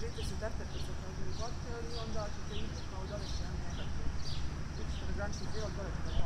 Isto kažite se dete kad se kaže hotel i onda ćete ići kao dovesti jedan nekakvi. Vidite da granični kao i